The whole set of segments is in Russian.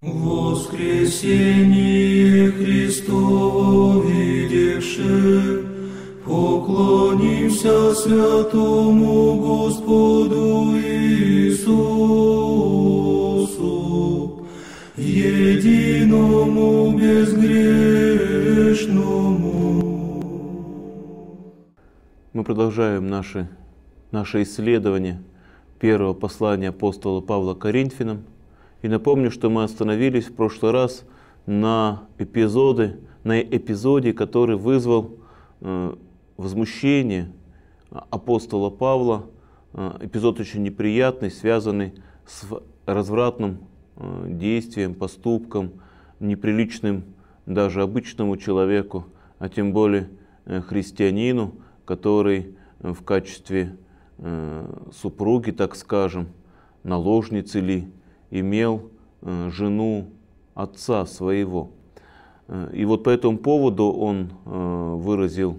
Воскресение Христово видевши, поклонимся святому Господу Иисусу, единому безгрешному. Мы продолжаем наши, наше исследование первого послания апостола Павла Коринфянам. И напомню, что мы остановились в прошлый раз на эпизоды, на эпизоде, который вызвал э, возмущение апостола Павла, э, эпизод очень неприятный, связанный с развратным э, действием, поступком, неприличным даже обычному человеку, а тем более э, христианину, который в качестве супруги, так скажем, наложницы ли, имел жену отца своего. И вот по этому поводу он выразил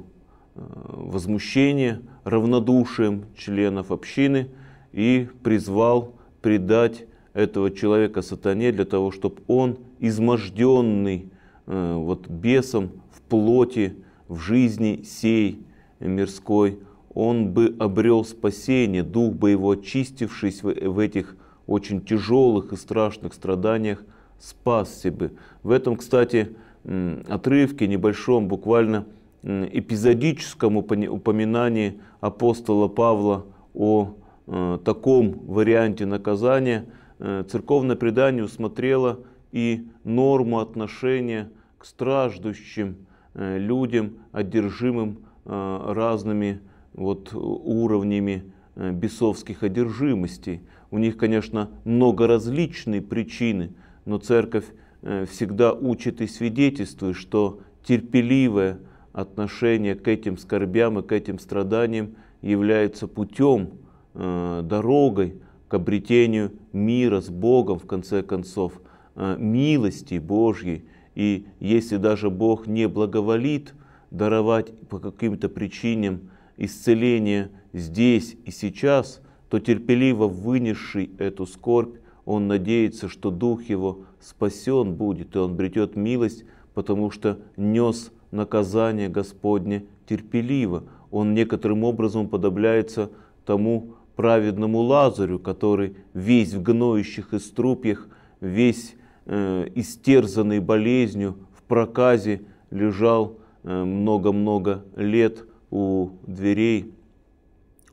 возмущение равнодушием членов общины и призвал предать этого человека сатане для того, чтобы он, изможденный э, вот бесом в плоти, в жизни сей мирской, он бы обрел спасение, дух бы его, очистившись в этих очень тяжелых и страшных страданиях, спасся бы. В этом, кстати, отрывке небольшом, буквально эпизодическом упоминании апостола Павла о э, таком варианте наказания, э, церковное предание усмотрело и норму отношения к страждущим э, людям, одержимым разными вот уровнями бесовских одержимостей. У них, конечно, много различные причины, но церковь всегда учит и свидетельствует, что терпеливое отношение к этим скорбям и к этим страданиям является путем, э, дорогой к обретению мира с Богом, в конце концов, э, милости Божьей. И если даже Бог не благоволит даровать по каким-то причинам исцеление здесь и сейчас, то терпеливо вынесший эту скорбь, он надеется, что Дух его спасен будет, и он бретет милость, потому что нес наказание Господне терпеливо. Он некоторым образом подобляется тому праведному Лазарю, который весь в гноющих и струпьях, весь э, истерзанный болезнью, в проказе лежал э, много-много э, лет у дверей,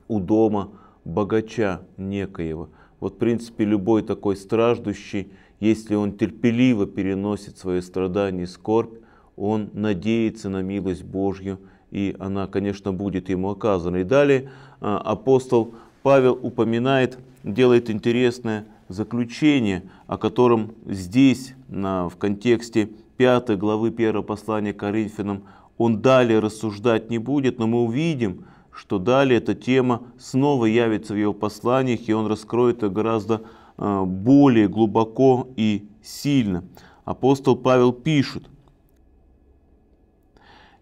у дома богача некоего. Вот, в принципе, любой такой страждущий, если он терпеливо переносит свои страдания и скорбь, он надеется на милость Божью, и она, конечно, будет ему оказана. И далее а, апостол Павел упоминает, делает интересное заключение, о котором здесь, на, в контексте 5 главы 1 послания Коринфянам, он далее рассуждать не будет, но мы увидим, что далее эта тема снова явится в его посланиях, и он раскроет это гораздо а, более глубоко и сильно. Апостол Павел пишет,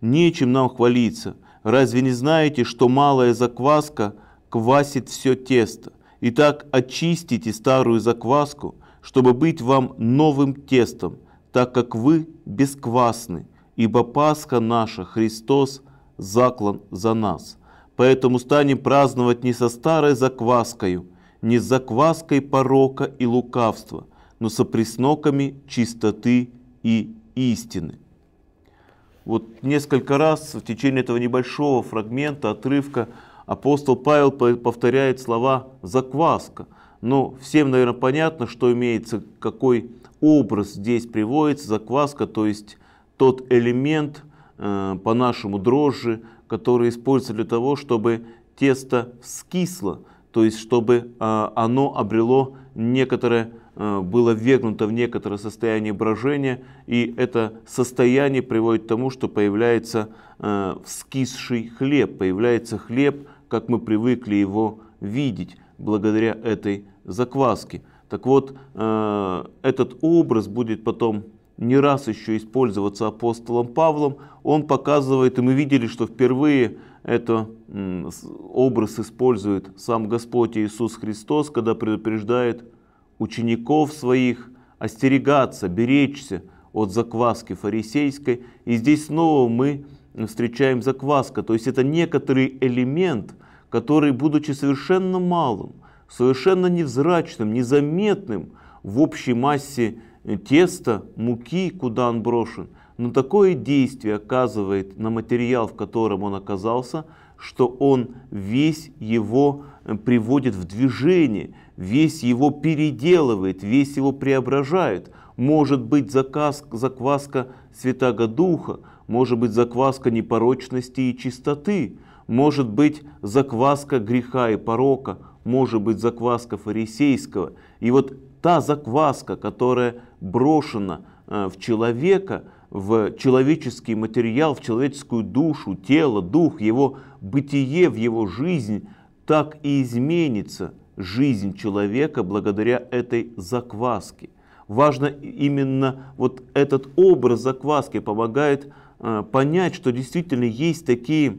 Нечем нам хвалиться. Разве не знаете, что малая закваска квасит все тесто? Итак, очистите старую закваску, чтобы быть вам новым тестом, так как вы бесквасны, ибо Пасха наша, Христос, заклан за нас. Поэтому станем праздновать не со старой закваскою, не с закваской порока и лукавства, но со пресноками чистоты и истины. Вот несколько раз в течение этого небольшого фрагмента, отрывка, апостол Павел повторяет слова «закваска». Но всем, наверное, понятно, что имеется, какой образ здесь приводится, закваска, то есть тот элемент, по-нашему дрожжи, который используется для того, чтобы тесто скисло, то есть чтобы э, оно обрело некоторое Э, было ввергнуто в некоторое состояние брожения, и это состояние приводит к тому, что появляется э, вскисший хлеб, появляется хлеб, как мы привыкли его видеть, благодаря этой закваске. Так вот, э, этот образ будет потом не раз еще использоваться апостолом Павлом. Он показывает, и мы видели, что впервые этот образ использует сам Господь Иисус Христос, когда предупреждает учеников своих остерегаться, беречься от закваски фарисейской. И здесь снова мы встречаем закваска, то есть это некоторый элемент, который, будучи совершенно малым, совершенно невзрачным, незаметным в общей массе теста, муки, куда он брошен, но такое действие оказывает на материал, в котором он оказался, что он весь его э, приводит в движение, весь его переделывает, весь его преображает. Может быть заказ, закваска Святаго Духа, может быть закваска непорочности и чистоты, может быть закваска греха и порока, может быть закваска фарисейского. И вот та закваска, которая брошена э, в человека, в человеческий материал, в человеческую душу, тело, дух, его бытие, в его жизнь, так и изменится жизнь человека благодаря этой закваске. Важно именно вот этот образ закваски помогает э, понять, что действительно есть такие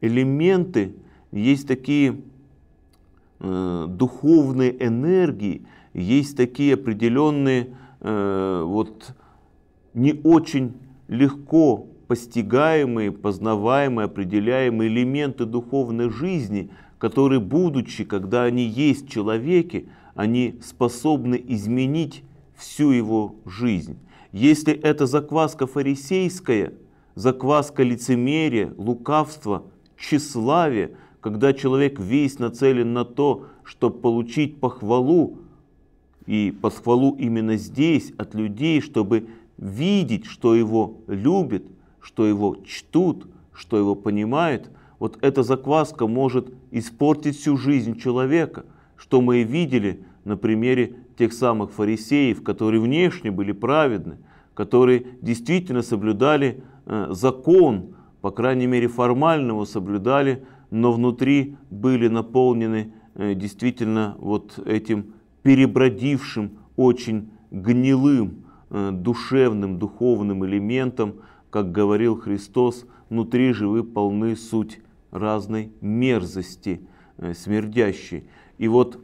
элементы, есть такие э, духовные энергии, есть такие определенные э, вот не очень легко постигаемые, познаваемые, определяемые элементы духовной жизни, которые, будучи, когда они есть в человеке, они способны изменить всю его жизнь. Если это закваска фарисейская, закваска лицемерия, лукавства, тщеславия, когда человек весь нацелен на то, чтобы получить похвалу, и похвалу именно здесь от людей, чтобы видеть, что его любят, что его чтут, что его понимают, вот эта закваска может испортить всю жизнь человека, что мы и видели на примере тех самых фарисеев, которые внешне были праведны, которые действительно соблюдали э, закон, по крайней мере формально его соблюдали, но внутри были наполнены э, действительно вот этим перебродившим, очень гнилым, э, душевным, духовным элементом, как говорил Христос, внутри же вы полны суть разной мерзости, э, смердящей. И вот,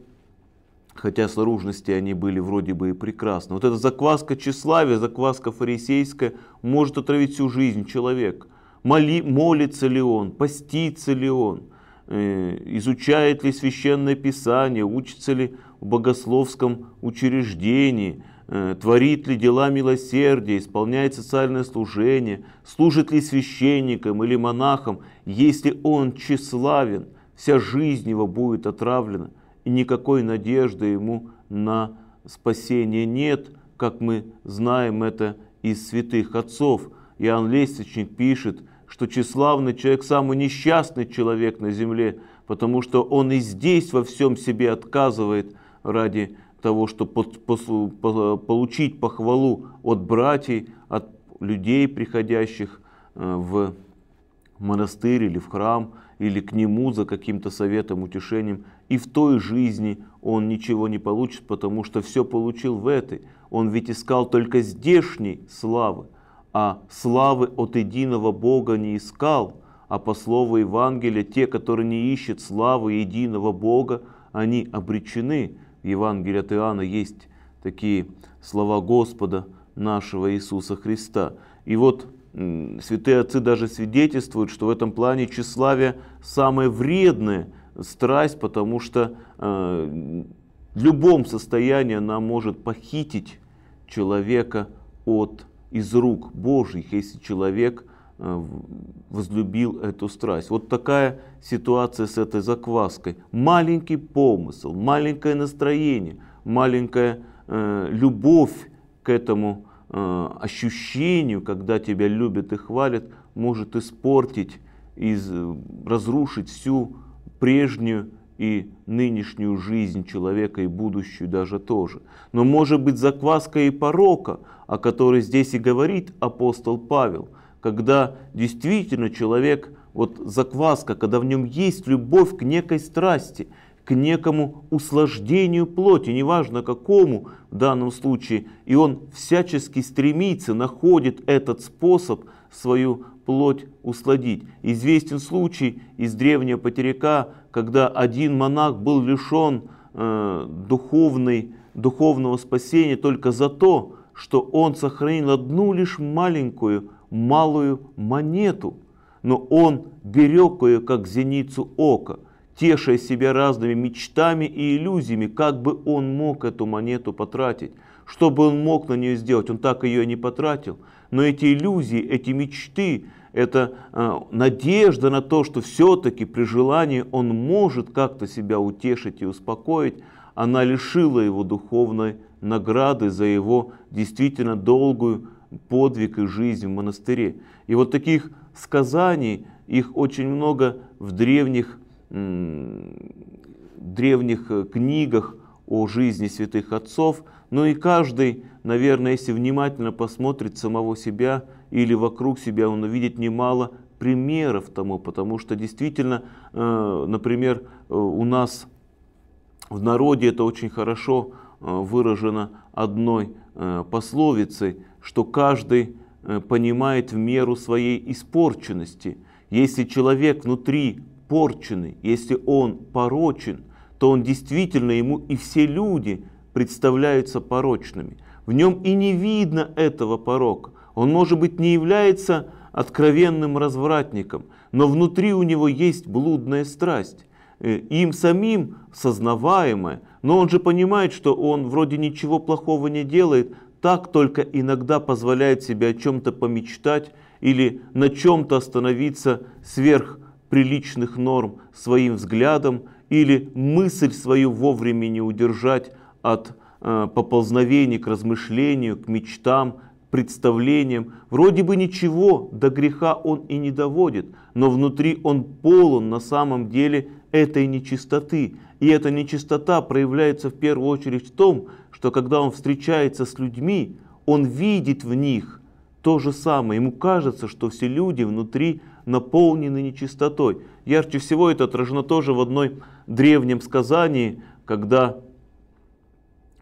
хотя с наружности они были вроде бы и прекрасны, вот эта закваска тщеславия, закваска фарисейская может отравить всю жизнь человека. Моли, молится ли он, постится ли он, э, изучает ли священное писание, учится ли в богословском учреждении, э, творит ли дела милосердия, исполняет социальное служение, служит ли священником или монахом, если он тщеславен, вся жизнь его будет отравлена, и никакой надежды ему на спасение нет, как мы знаем это из святых отцов. Иоанн Лестничник пишет, что тщеславный человек самый несчастный человек на земле, потому что он и здесь во всем себе отказывает ради того, чтобы получить похвалу от братьев, от людей, приходящих э, в монастырь или в храм, или к нему за каким-то советом, утешением. И в той жизни он ничего не получит, потому что все получил в этой. Он ведь искал только здешней славы, а славы от единого Бога не искал. А по слову Евангелия, те, которые не ищут славы единого Бога, они обречены в Евангелии от Иоанна есть такие слова Господа нашего Иисуса Христа. И вот святые отцы даже свидетельствуют, что в этом плане тщеславие самая вредная страсть, потому что э, в любом состоянии она может похитить человека от, из рук Божьих, если человек возлюбил эту страсть. Вот такая ситуация с этой закваской. Маленький помысл, маленькое настроение, маленькая э, любовь к этому э, ощущению, когда тебя любят и хвалят, может испортить, из, разрушить всю прежнюю и нынешнюю жизнь человека и будущую даже тоже. Но может быть закваска и порока, о которой здесь и говорит апостол Павел – когда действительно человек, вот закваска, когда в нем есть любовь к некой страсти, к некому услаждению плоти, неважно какому в данном случае, и он всячески стремится, находит этот способ свою плоть усладить. Известен случай из древнего потеряка, когда один монах был лишен э, духовной духовного спасения только за то, что он сохранил одну лишь маленькую, малую монету, но он берег ее как зеницу ока, тешая себя разными мечтами и иллюзиями, как бы он мог эту монету потратить, что бы он мог на нее сделать, он так ее не потратил. Но эти иллюзии, эти мечты, это э, надежда на то, что все-таки при желании он может как-то себя утешить и успокоить, она лишила его духовной награды за его действительно долгую подвиг и жизнь в монастыре. И вот таких сказаний, их очень много в древних, древних э, книгах о жизни святых отцов, но и каждый, наверное, если внимательно посмотрит самого себя или вокруг себя, он увидит немало примеров тому, потому что действительно, э, например, э, у нас в народе это очень хорошо выражено одной пословицей, что каждый понимает в меру своей испорченности. Если человек внутри порченный, если он порочен, то он действительно ему и все люди представляются порочными. В нем и не видно этого порока. Он, может быть, не является откровенным развратником, но внутри у него есть блудная страсть, э, им самим сознаваемая, но он же понимает, что он вроде ничего плохого не делает, так только иногда позволяет себе о чем-то помечтать или на чем-то остановиться сверх приличных норм своим взглядом или мысль свою вовремя не удержать от э, поползновений к размышлению, к мечтам, представлениям. Вроде бы ничего до греха он и не доводит, но внутри он полон на самом деле этой нечистоты. И эта нечистота проявляется в первую очередь в том, что когда он встречается с людьми, он видит в них то же самое. Ему кажется, что все люди внутри наполнены нечистотой. Ярче всего это отражено тоже в одной древнем сказании, когда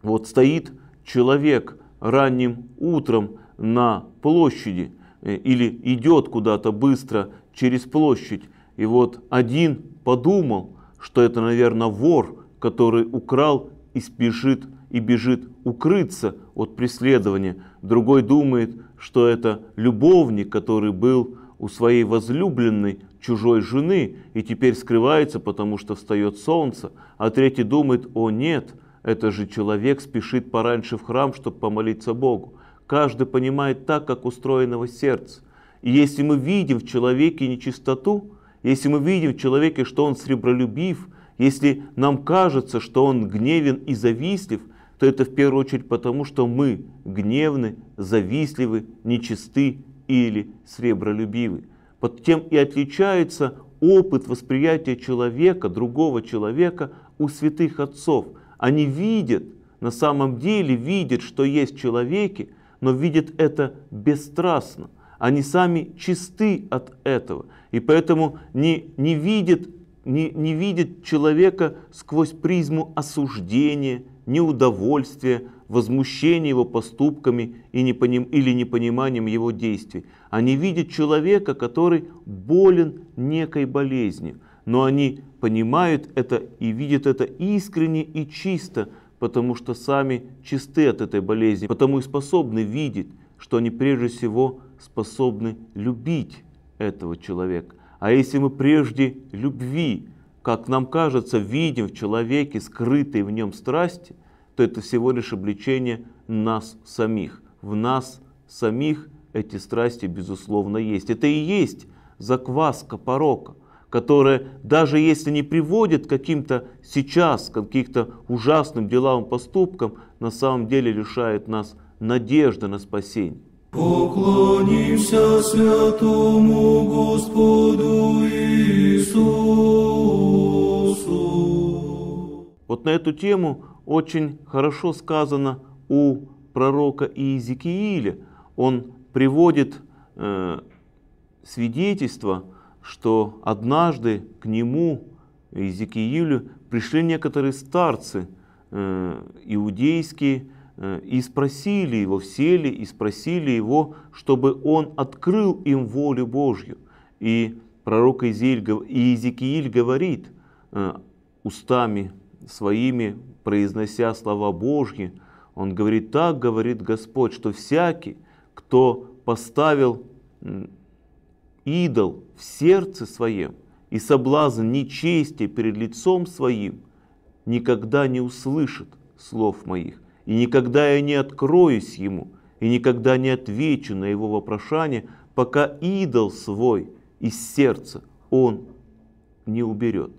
вот стоит человек ранним утром на площади э, или идет куда-то быстро через площадь, и вот один подумал, что это, наверное, вор, который украл и спешит и бежит укрыться от преследования. Другой думает, что это любовник, который был у своей возлюбленной чужой жены и теперь скрывается, потому что встает солнце, а третий думает, о нет, это же человек спешит пораньше в храм, чтобы помолиться Богу. Каждый понимает так, как устроено его сердце. И если мы видим в человеке нечистоту, если мы видим в человеке, что он сребролюбив, если нам кажется, что он гневен и завистлив, то это в первую очередь потому, что мы гневны, завистливы, нечисты или сребролюбивы. Под тем и отличается опыт восприятия человека, другого человека у святых отцов. Они видят, на самом деле видят, что есть человеки, но видят это бесстрастно. Они сами чисты от этого. И поэтому не, не, видят, не, не видят человека сквозь призму осуждения, неудовольствия, возмущения его поступками и непоним, или непониманием его действий. Они видят человека, который болен некой болезнью, но они понимают это и видят это искренне и чисто, потому что сами чисты от этой болезни, потому и способны видеть, что они прежде всего способны любить этого человека. А если мы прежде любви как нам кажется, видим в человеке скрытые в нем страсти, то это всего лишь обличение нас самих. В нас самих эти страсти, безусловно, есть. Это и есть закваска порока, которая, даже если не приводит к каким-то сейчас, каким-то ужасным делам, поступкам, на самом деле лишает нас надежды на спасение. Поклонимся святому Господу Иисусу. Вот на эту тему очень хорошо сказано у пророка Иезекииля. Он приводит э, свидетельство, что однажды к нему, Иезекиилю, пришли некоторые старцы э, иудейские, и спросили его, сели и спросили его, чтобы он открыл им волю Божью. И пророк Иезекииль говорит э, устами своими, произнося слова Божьи, он говорит, так говорит Господь, что всякий, кто поставил идол в сердце своем и соблазн нечестия перед лицом своим, никогда не услышит слов моих, и никогда я не откроюсь ему, и никогда не отвечу на его вопрошание, пока идол свой из сердца он не уберет.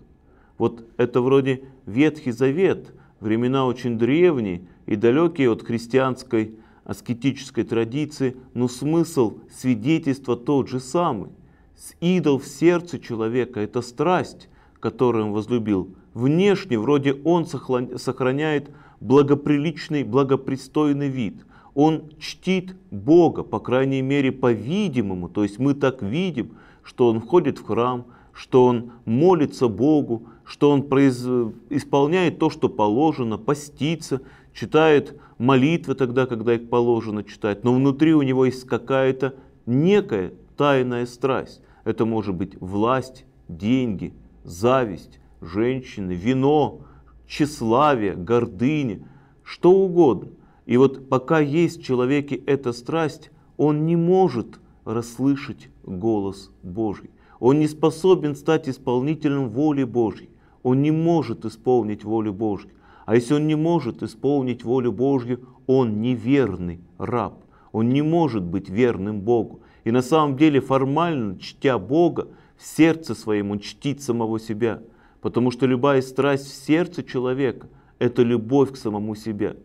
Вот это вроде Ветхий Завет, времена очень древние и далекие от христианской аскетической традиции, но смысл свидетельства тот же самый. С идол в сердце человека – это страсть, которую он возлюбил. Внешне вроде он сохраняет благоприличный, благопристойный вид. Он чтит Бога, по крайней мере, по-видимому. То есть мы так видим, что он входит в храм, что он молится Богу, что он произ... исполняет то, что положено, постится, читает молитвы тогда, когда их положено читать. Но внутри у него есть какая-то некая тайная страсть. Это может быть власть, деньги, зависть, женщины, вино, тщеславие, гордыня, что угодно. И вот пока есть в человеке эта страсть, он не может расслышать голос Божий. Он не способен стать исполнителем воли Божьей. Он не может исполнить волю Божью. А если он не может исполнить волю Божью, он неверный раб. Он не может быть верным Богу. И на самом деле формально, чтя Бога, в сердце своем он чтит самого себя. Потому что любая страсть в сердце человека – это любовь к самому себе.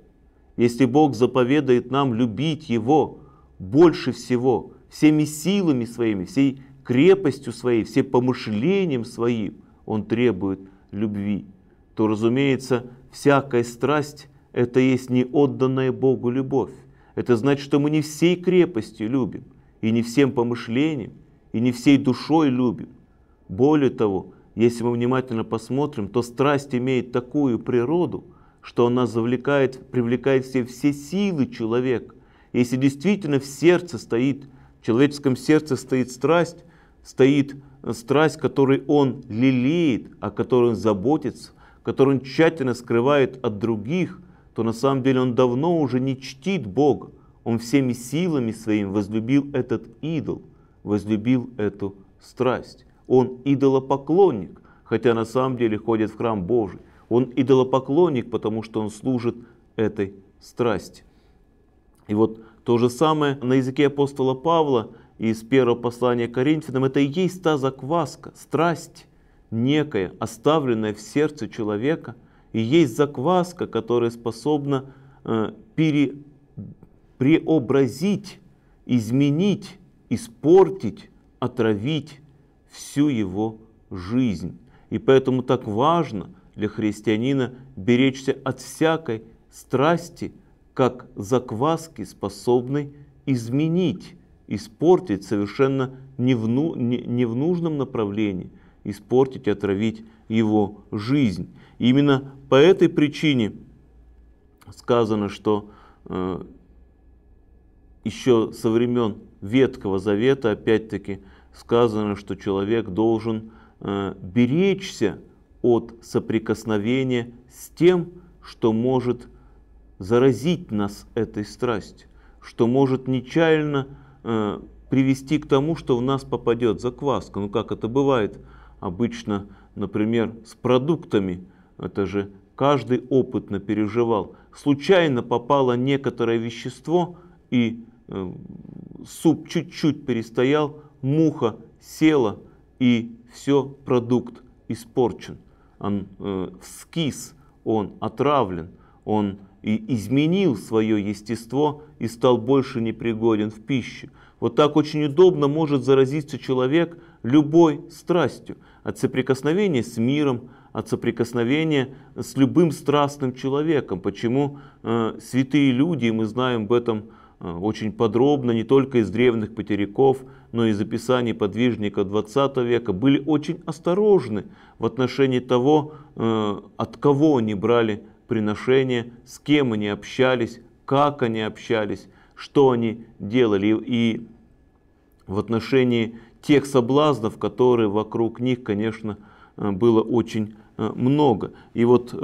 Если Бог заповедает нам любить Его больше всего, всеми силами своими, всей крепостью своей, всем помышлением своим, Он требует любви, то, разумеется, всякая страсть – это есть неотданная Богу любовь. Это значит, что мы не всей крепостью любим, и не всем помышлением, и не всей душой любим. Более того, если мы внимательно посмотрим, то страсть имеет такую природу, что она завлекает, привлекает все, все силы человека. Если действительно в сердце стоит, в человеческом сердце стоит страсть, стоит страсть, которой он лелеет, о которой он заботится, которую он тщательно скрывает от других, то на самом деле он давно уже не чтит Бога, он всеми силами своими возлюбил этот идол, возлюбил эту страсть. Он идолопоклонник, хотя на самом деле ходит в храм Божий. Он идолопоклонник, потому что он служит этой страсти. И вот то же самое на языке апостола Павла из первого послания Коринфянам, это и есть та закваска, страсть некая, оставленная в сердце человека, и есть закваска, которая способна э, пере, преобразить, изменить, испортить, отравить всю его жизнь. И поэтому так важно для христианина беречься от всякой страсти, как закваски, способной изменить, испортить совершенно не в, ну, не, не в нужном направлении, испортить, отравить его жизнь. И именно по этой причине сказано, что э, еще со времен Ветхого Завета, опять-таки, сказано, что человек должен э, беречься от соприкосновения с тем, что может заразить нас этой страстью, что может нечаянно э, привести к тому, что в нас попадет закваска. Ну как это бывает обычно, например, с продуктами. Это же каждый опытно переживал. Случайно попало некоторое вещество, и Э, суп чуть-чуть перестоял, муха села, и все, продукт испорчен. Он э, вскис, он отравлен, он и изменил свое естество и стал больше непригоден в пищу. Вот так очень удобно может заразиться человек любой страстью. От соприкосновения с миром, от соприкосновения с любым страстным человеком. Почему э, святые люди, мы знаем об этом Э, очень подробно, не только из древних потеряков, но из описаний подвижника 20 века, были очень осторожны в отношении того, э, от кого они брали приношения, с кем они общались, как они общались, что они делали. И в отношении тех соблазнов, которые вокруг них, конечно, э, было очень э, много. И вот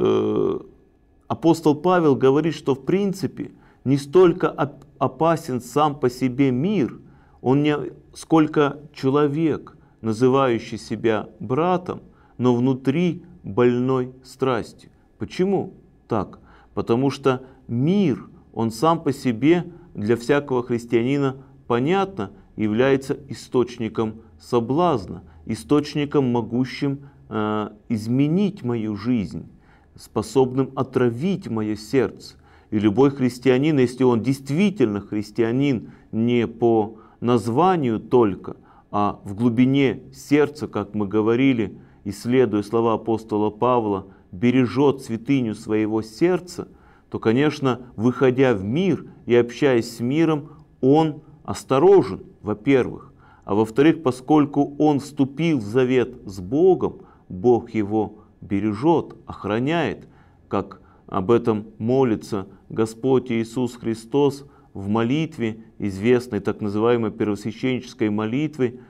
апостол Павел говорит, что в принципе не столько опасен сам по себе мир, он не сколько человек, называющий себя братом, но внутри больной страстью. Почему так? Потому что мир, он сам по себе для всякого христианина, понятно, является источником соблазна, источником, могущим э, изменить мою жизнь, способным отравить мое сердце. И любой христианин, если он действительно христианин не по названию только, а в глубине сердца, как мы говорили, исследуя слова апостола Павла, бережет святыню своего сердца, то, конечно, выходя в мир и общаясь с миром, он осторожен, во-первых. А во-вторых, поскольку он вступил в завет с Богом, Бог его бережет, охраняет, как об этом молится Господь Иисус Христос в молитве, известной так называемой первосвященнической молитве,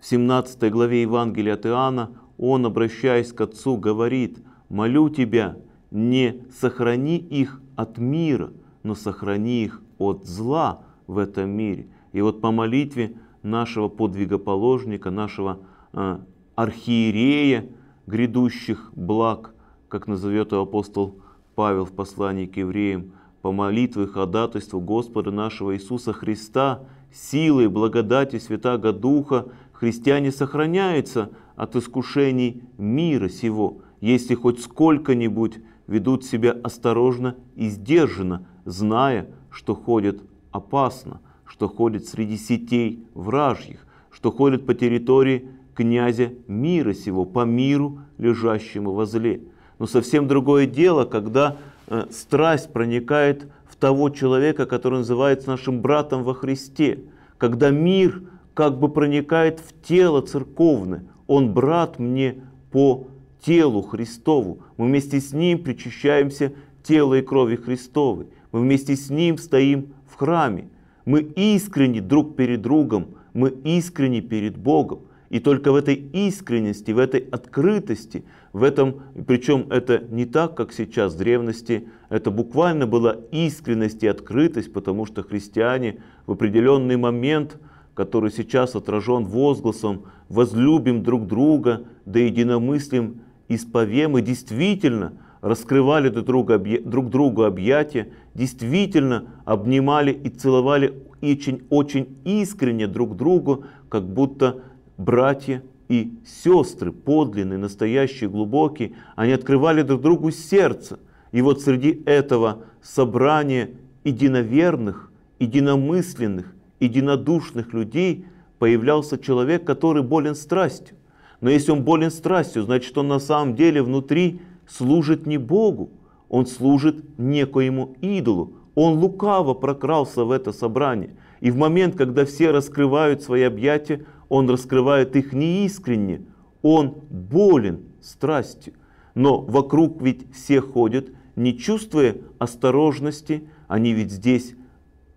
в 17 главе Евангелия от Иоанна, он, обращаясь к Отцу, говорит, «Молю Тебя, не сохрани их от мира, но сохрани их от зла в этом мире». И вот по молитве нашего подвигоположника, нашего э, архиерея грядущих благ, как назовет его апостол Павел в послании к евреям, по молитве ходатайству Господа нашего Иисуса Христа, силой благодати Святаго Духа, христиане сохраняются от искушений мира сего, если хоть сколько-нибудь ведут себя осторожно и сдержанно, зная, что ходят опасно, что ходят среди сетей вражьих, что ходят по территории князя мира сего, по миру, лежащему возле. Но совсем другое дело, когда э, страсть проникает в того человека, который называется нашим братом во Христе, когда мир как бы проникает в тело церковное. Он брат мне по телу Христову. Мы вместе с Ним причащаемся тела и крови Христовой. Мы вместе с Ним стоим в храме. Мы искренни друг перед другом, мы искренни перед Богом. И только в этой искренности, в этой открытости, в этом, причем это не так, как сейчас в древности, это буквально была искренность и открытость, потому что христиане в определенный момент – который сейчас отражен возгласом «возлюбим друг друга, да единомыслим исповем» и действительно раскрывали друг, друга, друг другу объятия, действительно обнимали и целовали очень, очень искренне друг другу, как будто братья и сестры, подлинные, настоящие, глубокие, они открывали друг другу сердце. И вот среди этого собрания единоверных, единомысленных, единодушных людей появлялся человек, который болен страстью. Но если он болен страстью, значит он на самом деле внутри служит не Богу, он служит некоему идолу. Он лукаво прокрался в это собрание. И в момент, когда все раскрывают свои объятия, он раскрывает их неискренне. Он болен страстью. Но вокруг ведь все ходят, не чувствуя осторожности, они ведь здесь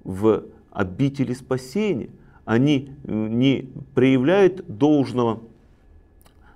в обители спасения. Они э, не проявляют должного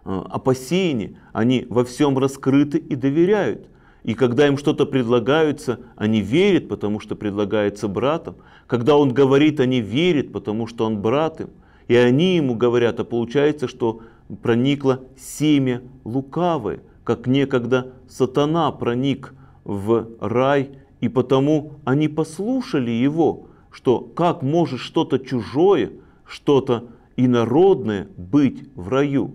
э, опасения, они во всем раскрыты и доверяют. И когда им что-то предлагается, они верят, потому что предлагается братом. Когда он говорит, они верят, потому что он брат им. И они ему говорят, а получается, что проникло семя лукавое, как некогда сатана проник в рай, и потому они послушали его, что как может что-то чужое, что-то инородное быть в раю.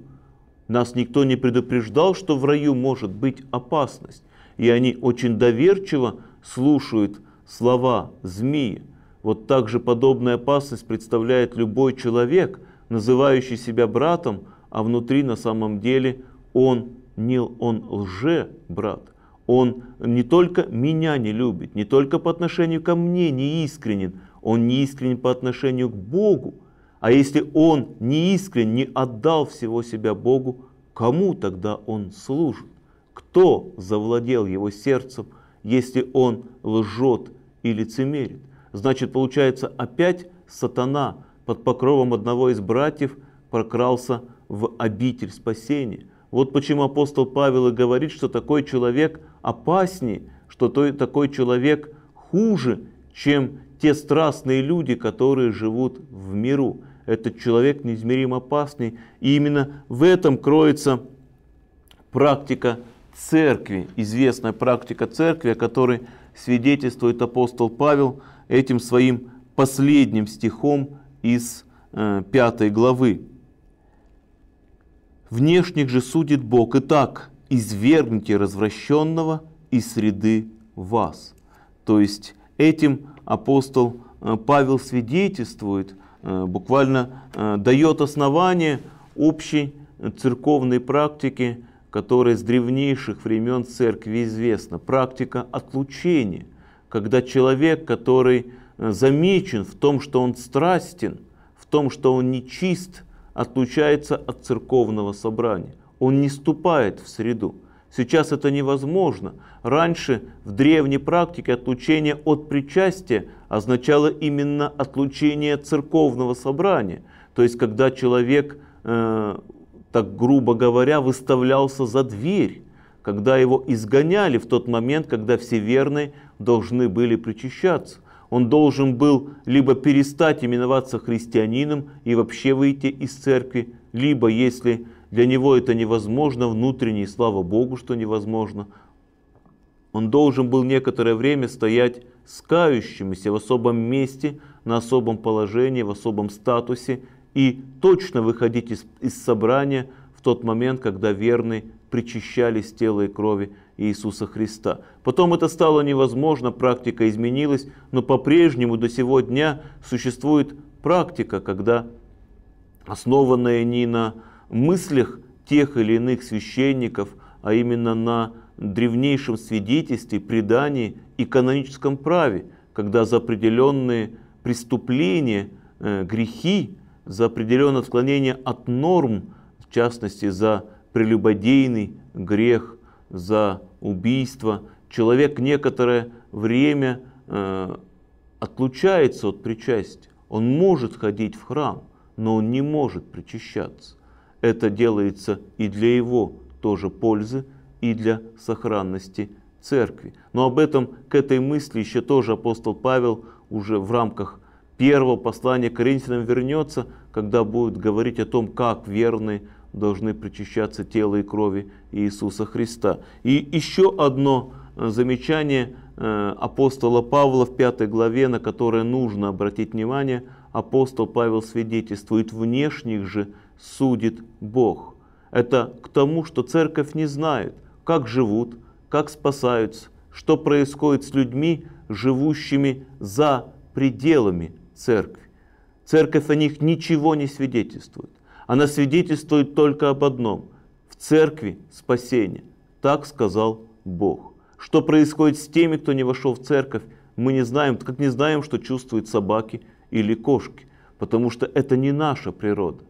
Нас никто не предупреждал, что в раю может быть опасность. И они очень доверчиво слушают слова змеи. Вот так же подобная опасность представляет любой человек, называющий себя братом, а внутри на самом деле он не он лже брат. Он не только меня не любит, не только по отношению ко мне не искренен, он не искренен по отношению к Богу. А если он не искренен, не отдал всего себя Богу, кому тогда он служит? Кто завладел его сердцем, если он лжет и лицемерит? Значит, получается, опять сатана под покровом одного из братьев прокрался в обитель спасения. Вот почему апостол Павел и говорит, что такой человек опаснее, что такой человек хуже, чем те страстные люди, которые живут в миру. Этот человек неизмеримо опасный. И именно в этом кроется практика церкви, известная практика церкви, о которой свидетельствует апостол Павел этим своим последним стихом из э, пятой главы. Внешних же судит Бог. Итак, извергните развращенного из среды вас. То есть этим апостол э, Павел свидетельствует, э, буквально дает основание общей церковной практики которая с древнейших времен церкви известна. Практика отлучения, когда человек, который э, замечен в том, что он страстен, в том, что он нечист, отлучается от церковного собрания. Он не ступает в среду. Сейчас это невозможно. Раньше в древней практике отлучение от причастия означало именно отлучение церковного собрания. То есть, когда человек э, так грубо говоря, выставлялся за дверь, когда его изгоняли в тот момент, когда все верные должны были причащаться. Он должен был либо перестать именоваться христианином и вообще выйти из церкви, либо, если для него это невозможно, внутренне, слава Богу, что невозможно, он должен был некоторое время стоять с в особом месте, на особом положении, в особом статусе, и точно выходить из, из собрания в тот момент, когда верные причащались тела и крови Иисуса Христа. Потом это стало невозможно, практика изменилась, но по-прежнему до сего дня существует практика, когда основанная не на мыслях тех или иных священников, а именно на древнейшем свидетельстве, предании и каноническом праве, когда за определенные преступления, э, грехи за определенное отклонение от норм, в частности за прелюбодейный грех, за убийство, человек некоторое время э, отлучается от причастия. Он может ходить в храм, но он не может причащаться. Это делается и для его тоже пользы, и для сохранности церкви. Но об этом, к этой мысли еще тоже апостол Павел уже в рамках первого послания к Коринфянам вернется, когда будет говорить о том, как верные должны причащаться тела и крови Иисуса Христа. И еще одно э, замечание э, апостола Павла в пятой главе, на которое нужно обратить внимание. Апостол Павел свидетельствует, внешних же судит Бог. Это к тому, что церковь не знает, как живут, как спасаются, что происходит с людьми, живущими за пределами церкви. Церковь о них ничего не свидетельствует. Она свидетельствует только об одном. В церкви спасение. Так сказал Бог. Что происходит с теми, кто не вошел в церковь, мы не знаем, как не знаем, что чувствуют собаки или кошки, потому что это не наша природа.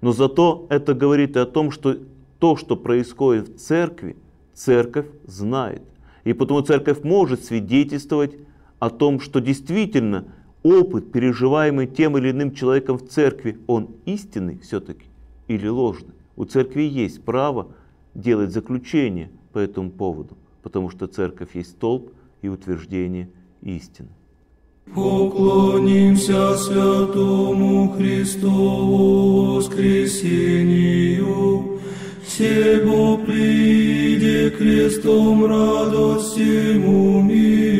Но зато это говорит и о том, что то, что происходит в церкви, церковь знает. И потому церковь может свидетельствовать о том, что действительно опыт, переживаемый тем или иным человеком в церкви, он истинный все-таки или ложный? У церкви есть право делать заключение по этому поводу, потому что церковь есть столб и утверждение истины. Поклонимся святому Христову воскресению, Себо приде крестом радость всему миру.